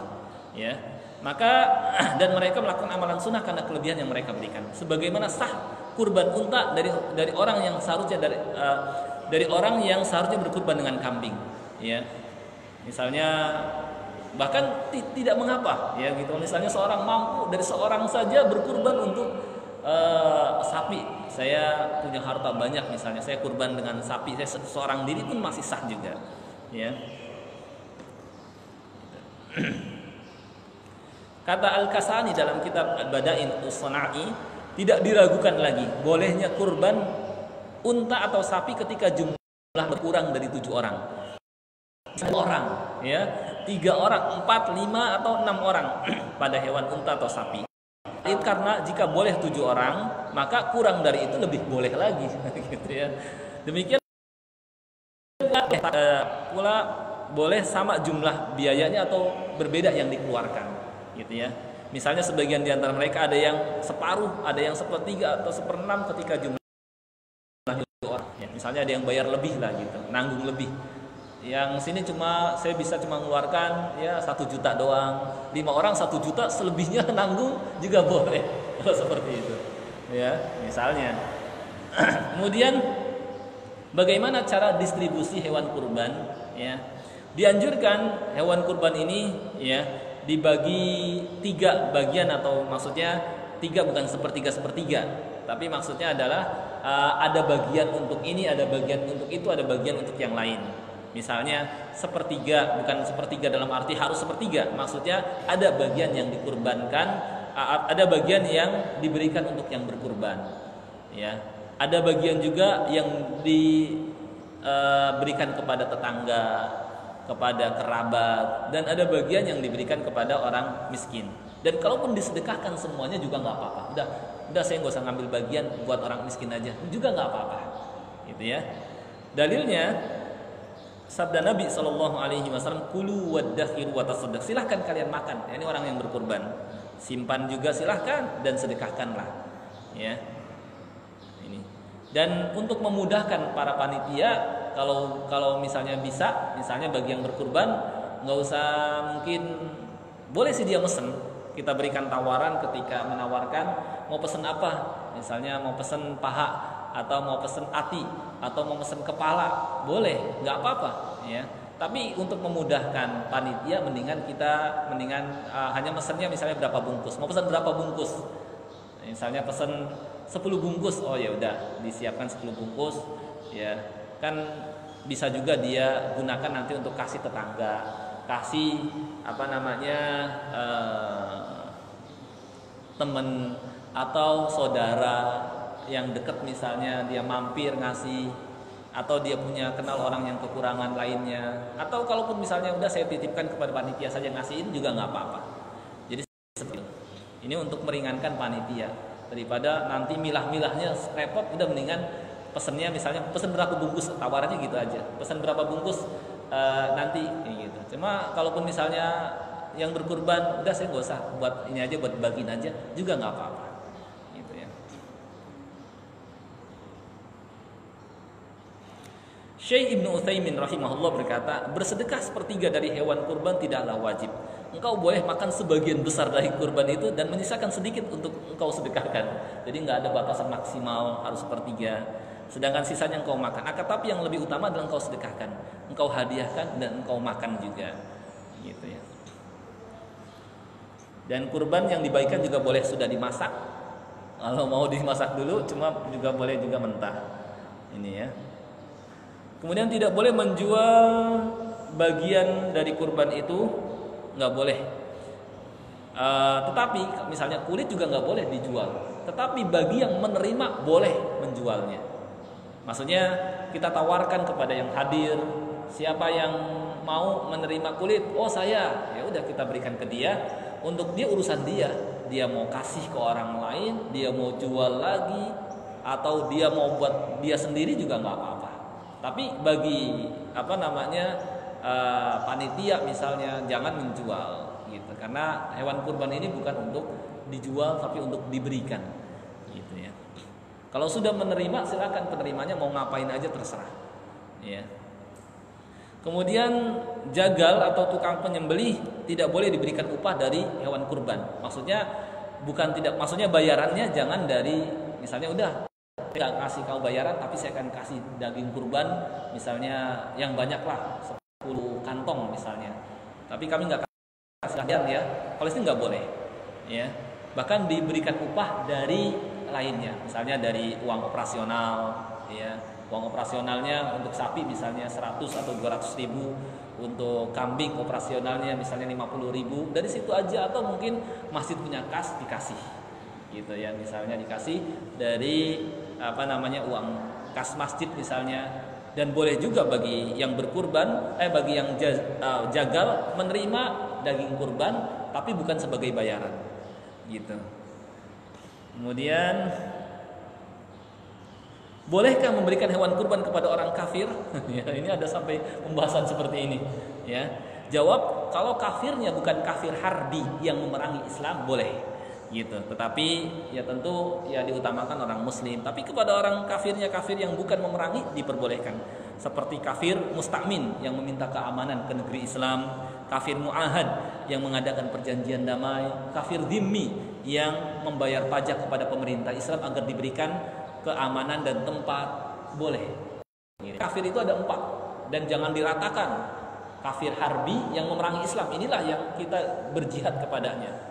ya maka dan mereka melakukan amalan sunnah karena kelebihan yang mereka berikan sebagaimana sah kurban unta dari dari orang yang seharusnya dari uh, dari orang yang seharusnya berkurban dengan kambing ya. Misalnya bahkan tidak mengapa ya gitu. Misalnya seorang mampu dari seorang saja berkurban untuk uh, sapi. Saya punya harta banyak misalnya. Saya kurban dengan sapi. Saya seorang diri pun masih sah juga ya. Kata al kasani dalam kitab al badain usana'i tidak diragukan lagi bolehnya kurban unta atau sapi ketika jumlah berkurang dari tujuh orang. Orang ya. Tiga orang empat lima atau enam orang pada hewan unta atau sapi. Itu karena jika boleh tujuh orang maka kurang dari itu lebih boleh lagi gitu ya. Demikian pula boleh sama jumlah biayanya atau berbeda yang dikeluarkan gitu ya misalnya sebagian di antara mereka ada yang separuh ada yang sepertiga atau seperenam ketika jumlah orang. Ya, misalnya ada yang bayar lebih lah gitu nanggung lebih. Yang sini cuma saya bisa cuma mengeluarkan ya satu juta doang. Lima orang satu juta selebihnya nanggung juga boleh. Kalau seperti itu. Ya misalnya. Kemudian bagaimana cara distribusi hewan kurban? Ya dianjurkan hewan kurban ini ya dibagi tiga bagian atau maksudnya tiga bukan sepertiga sepertiga tapi maksudnya adalah uh, ada bagian untuk ini ada bagian untuk itu ada bagian untuk yang lain Misalnya sepertiga, bukan sepertiga dalam arti harus sepertiga. Maksudnya ada bagian yang dikurbankan, ada bagian yang diberikan untuk yang berkurban. Ya, ada bagian juga yang diberikan e, kepada tetangga, kepada kerabat, dan ada bagian yang diberikan kepada orang miskin. Dan kalaupun disedekahkan semuanya juga nggak apa-apa. Udah, udah saya nggak usah ngambil bagian buat orang miskin aja, juga nggak apa-apa. Gitu ya. Dalilnya sabda Nabi Shallallahu Alaihi Wasallam kulu wadakhiru watasaddaq silahkan kalian makan ya, ini orang yang berkurban simpan juga silahkan dan sedekahkanlah ya ini dan untuk memudahkan para panitia kalau kalau misalnya bisa misalnya bagi yang berkurban nggak usah mungkin boleh sih dia mesen. Kita berikan tawaran ketika menawarkan mau pesen apa? Misalnya mau pesen paha atau mau pesen ati atau mau pesen kepala boleh nggak apa-apa ya. Tapi untuk memudahkan panitia mendingan kita mendingan uh, hanya mesennya misalnya berapa bungkus. Mau pesan berapa bungkus? Misalnya pesen 10 bungkus oh ya udah disiapkan 10 bungkus ya kan bisa juga dia gunakan nanti untuk kasih tetangga kasih apa namanya uh, temen atau saudara yang dekat misalnya dia mampir ngasih atau dia punya kenal orang yang kekurangan lainnya. Atau kalaupun misalnya udah saya titipkan kepada panitia saja ngasihin juga nggak apa-apa. Jadi ini untuk meringankan panitia. Daripada nanti milah-milahnya repot udah mendingan pesennya misalnya pesen berapa bungkus tawarannya gitu aja pesen berapa bungkus uh, nanti gitu cuma kalaupun misalnya yang berkurban udah saya nggak usah buat ini aja buat bagiin aja juga nggak apa-apa Syekh Ibnu Utsaimin rahimahullah berkata, bersedekah sepertiga dari hewan kurban tidaklah wajib. Engkau boleh makan sebagian besar dari kurban itu dan menyisakan sedikit untuk engkau sedekahkan. Jadi nggak ada batasan maksimal harus sepertiga. Sedangkan sisanya engkau makan. Akan tapi yang lebih utama adalah engkau sedekahkan, engkau hadiahkan dan engkau makan juga. Gitu ya. Dan kurban yang dibagikan juga boleh sudah dimasak. Kalau mau dimasak dulu, cuma juga boleh juga mentah. Ini ya. Kemudian tidak boleh menjual bagian dari kurban itu nggak boleh. Uh, tetapi misalnya kulit juga nggak boleh dijual. Tetapi bagi yang menerima boleh menjualnya. Maksudnya kita tawarkan kepada yang hadir siapa yang mau menerima kulit, oh saya, ya udah kita berikan ke dia. Untuk dia urusan dia, dia mau kasih ke orang lain, dia mau jual lagi, atau dia mau buat dia sendiri juga nggak apa-apa. Tapi bagi apa namanya uh, panitia misalnya jangan menjual gitu karena hewan kurban ini bukan untuk dijual tapi untuk diberikan. Kalau sudah menerima silakan penerimanya mau ngapain aja terserah. Ya. Kemudian jagal atau tukang penyembelih tidak boleh diberikan upah dari hewan kurban. Maksudnya bukan tidak maksudnya bayarannya jangan dari misalnya udah nggak kasih kau bayaran tapi saya akan kasih daging kurban misalnya yang banyak lah 10 kantong misalnya. Tapi kami nggak kasih kalian ya. Kalau itu nggak boleh. Ya. Bahkan diberikan upah dari lainnya, misalnya dari uang operasional ya. Uang operasionalnya untuk sapi misalnya 100 atau 200 ribu untuk kambing operasionalnya misalnya 50 ribu dari situ aja atau mungkin masjid punya kas dikasih gitu ya. Misalnya dikasih dari apa namanya uang kas masjid misalnya. Dan boleh juga bagi yang berkurban eh bagi yang eh, jagal menerima daging kurban tapi bukan sebagai bayaran gitu kemudian Bolehkah memberikan hewan kurban kepada orang kafir? ya, ini ada sampai pembahasan seperti ini. Ya, jawab kalau kafirnya bukan kafir harbi yang memerangi Islam boleh, gitu. Tetapi ya tentu ya diutamakan orang Muslim. Tapi kepada orang kafirnya kafir yang bukan memerangi diperbolehkan. Seperti kafir mustakmin yang meminta keamanan ke negeri Islam, kafir muahad yang mengadakan perjanjian damai, kafir dhimmi yang membayar pajak kepada pemerintah Islam agar diberikan keamanan dan tempat boleh. Kafir itu ada empat dan jangan diratakan. Kafir harbi yang memerangi Islam inilah yang kita berjihad kepadanya.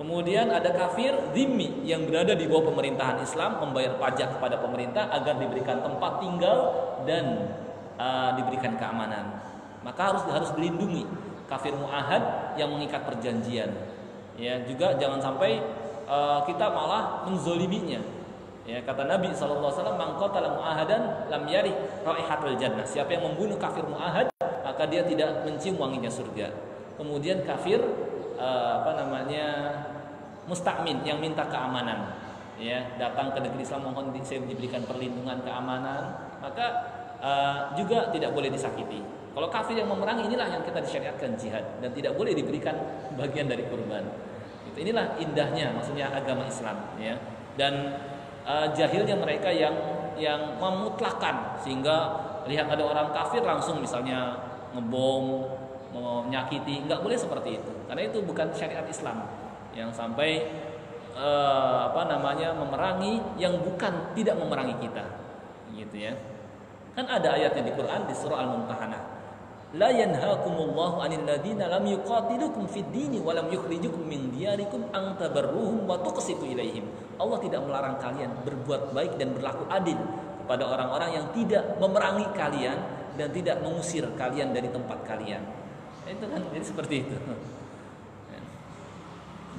Kemudian ada kafir zimmi yang berada di bawah pemerintahan Islam membayar pajak kepada pemerintah agar diberikan tempat tinggal dan uh, diberikan keamanan. Maka harus harus dilindungi. Kafir muahad yang mengikat perjanjian. Ya, juga jangan sampai uh, kita malah menzoliminya Ya, kata Nabi SAW, Mangkotala mu'ahadan lam yari raihatul jannah. Siapa yang membunuh kafir mu'ahad, maka dia tidak mencium wanginya surga. Kemudian kafir uh, apa namanya mustakmin yang minta keamanan. Ya, datang ke negeri Islam mohon saya diberikan perlindungan keamanan, maka uh, juga tidak boleh disakiti. Kalau kafir yang memerangi inilah yang kita disyariatkan jihad. Dan tidak boleh diberikan bagian dari kurban. Inilah indahnya maksudnya agama Islam ya. Dan uh, jahilnya mereka yang yang memutlakan. Sehingga lihat ada orang kafir langsung misalnya ngebom menyakiti. Nggak boleh seperti itu. Karena itu bukan syariat Islam yang sampai uh, apa namanya memerangi yang bukan tidak memerangi kita. Gitu ya. Kan ada ayatnya di Quran di surah Al-Mumtahanah La yanhaakumullahu 'anil ladzina lam yuqatilukum fid dini wa lam yukhrijukum min diyarikum an tabarruhum wa ilaihim. Allah tidak melarang kalian berbuat baik dan berlaku adil kepada orang-orang yang tidak memerangi kalian dan tidak mengusir kalian dari tempat kalian. Itu kan jadi seperti itu.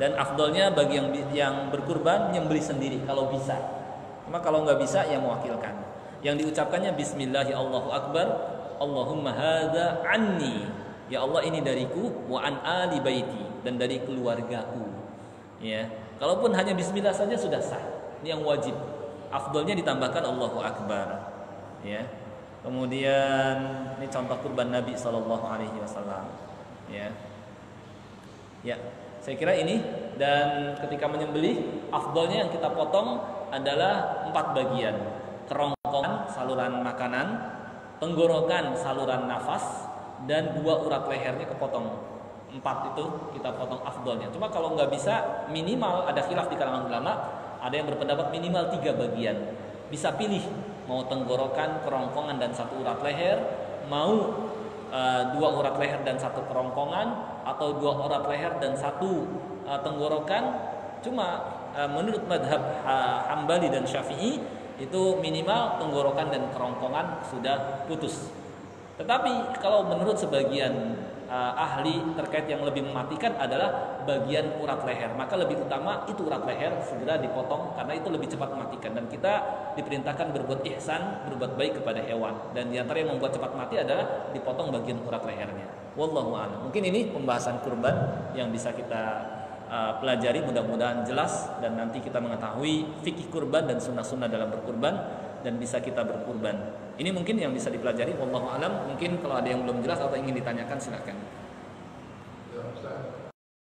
Dan afdolnya bagi yang yang berkurban beli sendiri kalau bisa. Cuma kalau nggak bisa ya mewakilkan. Yang diucapkannya Bismillahirrahmanirrahim Allahumma hadza anni. Ya Allah ini dariku wa an ali baiti dan dari keluargaku. Ya. Kalaupun hanya bismillah saja sudah sah. Ini yang wajib. Afdolnya ditambahkan Allahu akbar. Ya. Kemudian ini contoh kurban Nabi sallallahu alaihi wasallam. Ya. Ya, saya kira ini dan ketika menyembelih afdolnya yang kita potong adalah empat bagian kerongkongan saluran makanan tenggorokan saluran nafas dan dua urat lehernya kepotong. Empat itu kita potong afdolnya. Cuma kalau nggak bisa minimal ada khilaf di kalangan ulama ada yang berpendapat minimal tiga bagian. Bisa pilih mau tenggorokan kerongkongan dan satu urat leher mau uh, dua urat leher dan satu kerongkongan atau dua urat leher dan satu uh, tenggorokan. Cuma uh, menurut madhab uh, Hambali dan Syafi'i itu minimal tenggorokan dan kerongkongan sudah putus. Tetapi kalau menurut sebagian uh, ahli terkait yang lebih mematikan adalah bagian urat leher. Maka lebih utama itu urat leher segera dipotong karena itu lebih cepat mematikan dan kita diperintahkan berbuat ihsan, berbuat baik kepada hewan. Dan di antara yang membuat cepat mati adalah dipotong bagian urat lehernya. Wallahu a'lam. Mungkin ini pembahasan kurban yang bisa kita uh, pelajari mudah-mudahan jelas dan nanti kita mengetahui fikih kurban dan sunnah-sunnah dalam berkurban dan bisa kita berkurban. Ini mungkin yang bisa dipelajari. Wallahu alam. Mungkin kalau ada yang belum jelas atau ingin ditanyakan silakan.